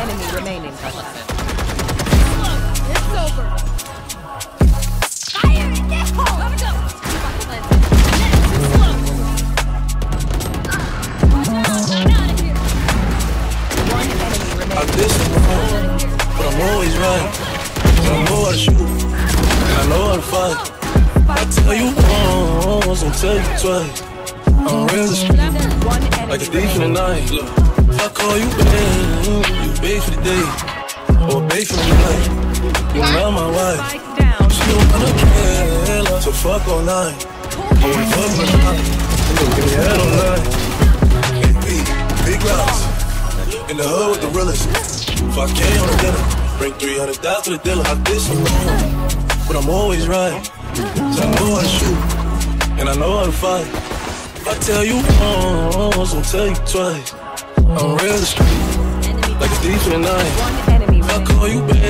enemy remaining. It's over. Fire in the hole! Let go! I did some but I'm always running. I know how to shoot, I know how to fight. I tell you once, I'll tell you twice. I'm real as Like a thief in the night. Look, I call you back babe for the day, or babe for the night. You're not my wife. She don't wanna kill, so fuck all night. I wanna fuck all night, give me head all night. Big, big rocks, in the hood with the realest. If I came on the dinner, bring 300 dollars to the dealer. I did some wrong, but I'm always right. So I know how to shoot, and I know how to fight. If I tell you once, I'll tell you twice. I'm real street, One enemy I call you babe,